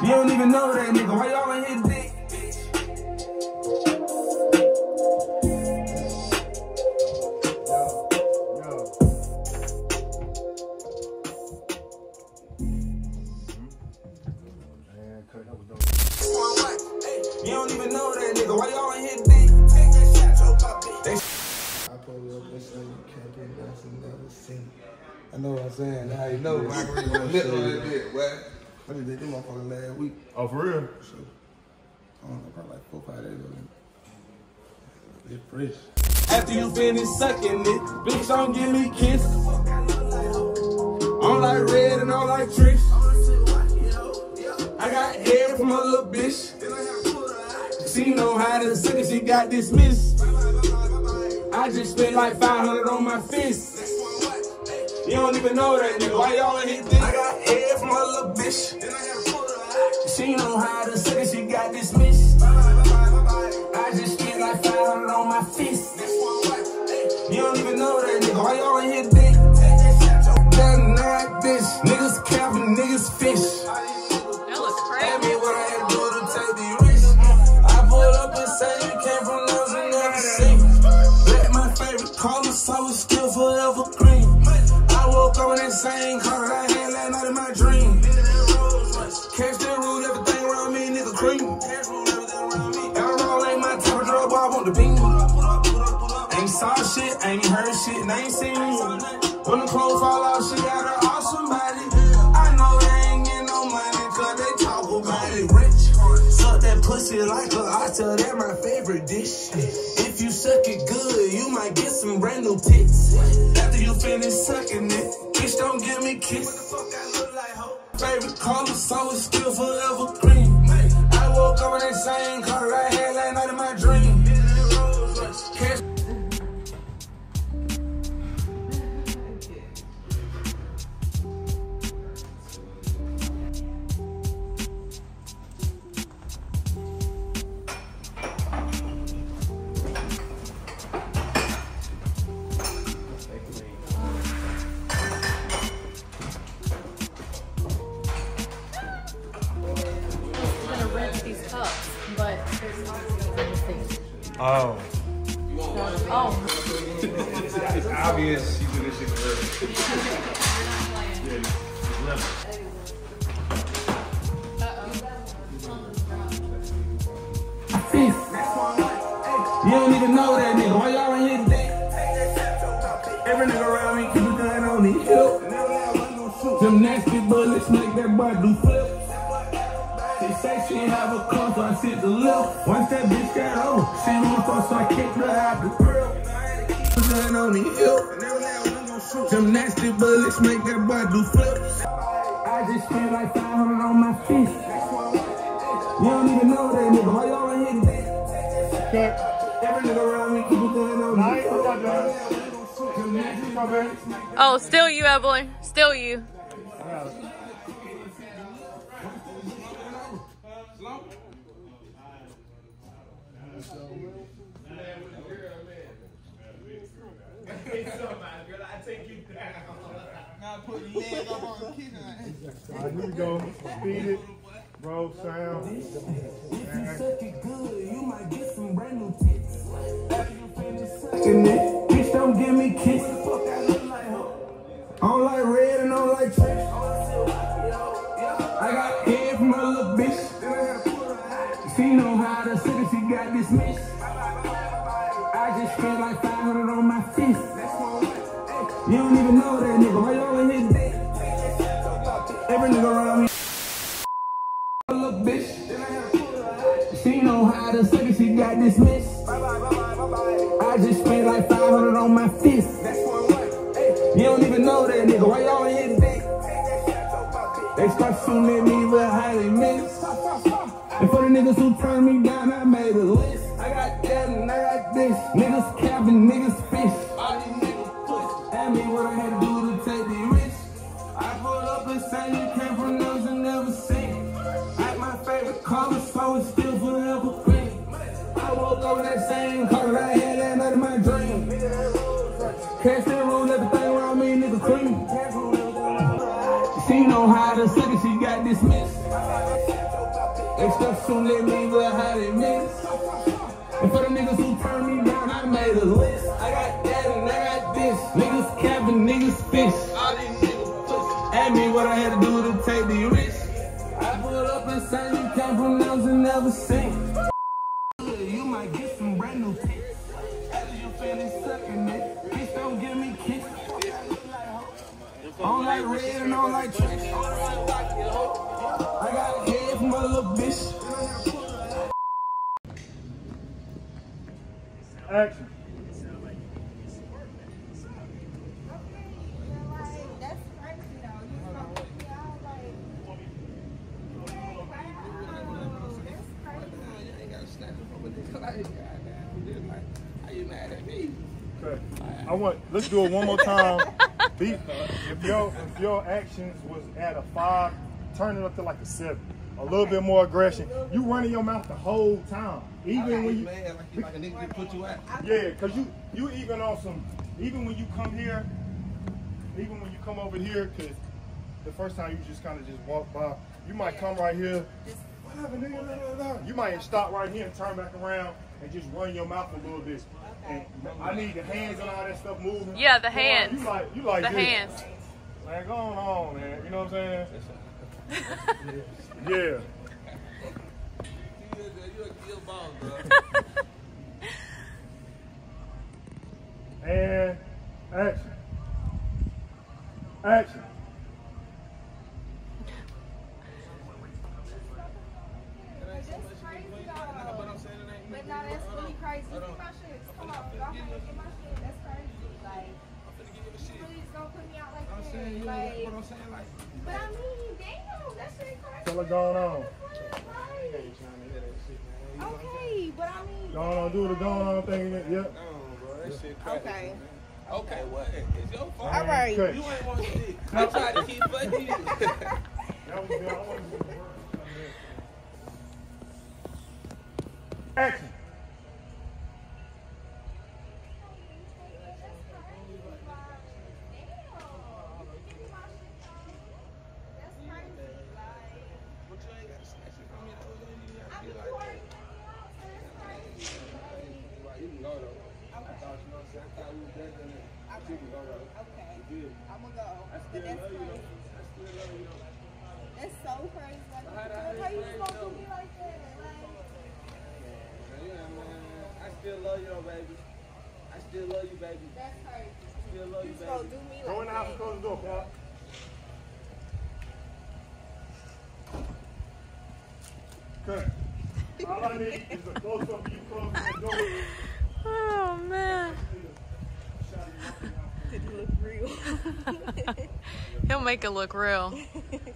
You don't even know that nigga. Why y'all ain't hit dick? You don't even know that nigga. Why y'all ain't hit dick? They I pulled up and said you can't get nothing never seen. I know what I'm saying. Now you know. I agree with that bit. What? I just did this motherfucker last week. Oh, for real? So, I don't know, probably like four, five days ago. It's fresh. After you finish sucking it, bitch, don't give me kiss. I'm like red and I'm like Trish. I got hair from a little bitch. She know how to suck it, she got dismissed. I just spent like 500 on my fist. You don't even know that nigga. Why y'all ain't hit this? I got hair a little bitch. She know how to it, she got dismissed. I just spent like 500 on my fist. I want beam. Ain't saw shit, ain't heard shit, and ain't seen me. When the clothes fall off, she got her awesome body. I know they ain't getting no money, cause they talk about it rich. Suck that pussy like a otter, that my favorite dish. If you suck it good, you might get some brand new tits. After you finish sucking it, bitch, don't give me kiss. Favorite color, so it's still forever green. I woke up in that same color I had last night Oh. Oh, It's obvious she did this shit for real. Yeah, it's You don't even know that nigga. Why y'all ain't hit that? Every nigga around me keep a gun on his hip. Them nasty bullets make that boy do flip. She say she ain't have a car, so I sit the left. Once that bitch got over, she want fuck, so I kicked her out the grill. Put gun on his hip. Them nasty bullets make that boy do flips. I just spent like 500 on my fist. You don't even know that nigga. Why y'all ain't hit that? Every nigga around me keep a gun on me. Them nasty bullets make oh, still you, Evelyn. Still you. Alright, here we go. Speed it. Roll sound. If you suck it good, you might get some brand new tits. After you finish bitch, don't give me kiss. Fuck, I look like her. I don't like red and I don't like trash. I got head from a little bitch. She know how to suck it, she got dismissed. I just spent like 500 on my fist. You don't even know that nigga. Why y'all in his dick? Every nigga around me. Little bitch. She know how to suck it, she got dismissed. I just spent like 500 on my fist. You don't even know that nigga. Why y'all in his dick? They start shooting me, how they miss. And for the niggas who turned me down, I made a list. I got that and I got this. Niggas capping, niggas fish. Tell me what I had to do to take the risk. I pulled up and say you came from those and never seen. Like my favorite color, so it's still forever green. I woke up in that same color I had last night in my dream. Catch the rule, everything around me, nigga cream. She know how to suck it, she got dismissed. They stuff soon let me but how they miss. And for the niggas who turn me down, I made a list. I got that and I got this. Niggas capping, niggas fish. All these niggas pussy. Ask me what I had to do to take the risk. I pull up and say you can't pronounce and never sing. You might get some brand new tits. After you finish sucking it, bitch don't give me kicks. I don't like red and I don't like tricks. I got a head from a little bitch. Action. That's crazy though. You gonna put me out like, wow, that's crazy. You ain't gotta snatch it from a nigga like, goddamn, dude, like, how you mad at me? Okay. I want. Let's do it one more time. Be, if your if your actions was at a five, turn it up to like a seven. A little bit more aggression. You running your mouth the whole time, even when you. man, like, you like a nigga put you out. Yeah, cause you you even on some. Even when you come here, even when you come over here, cause the first time you just kind of just walk by, you might come right here. Whatever, nigga, blah, blah, blah. You might stop right here and turn back around and just run your mouth a little bit. And I need the hands and all that stuff moving. Yeah, the hands. You like you like The this. hands. Man, going on, man. You know what I'm saying? Yeah. You a, you a good boss, bro. And action. Action. But that's crazy though. But no, that's really crazy. Get my shit. Come on, go ahead and get my shit. That's crazy. Like, you really just gonna put me out like I'm that. saying, you know Like, what I'm saying? Like, but I mean, damn, that shit crazy. Tell her going on. Like, you trying to hear that shit, man. You know what I'm okay, but I mean, Going on, do the going on thing. Yep. No, bro, that shit crazy. Okay. Okay, what? It's your fault. All right. You ain't want to dick. I tried to keep fucking you. still love you, baby. that's crazy. Still love You you, baby. do me Go in the house and close the door, Pop. Cut. All I need is a close up you closing the door. Oh man. Did it look real? He'll make it look real.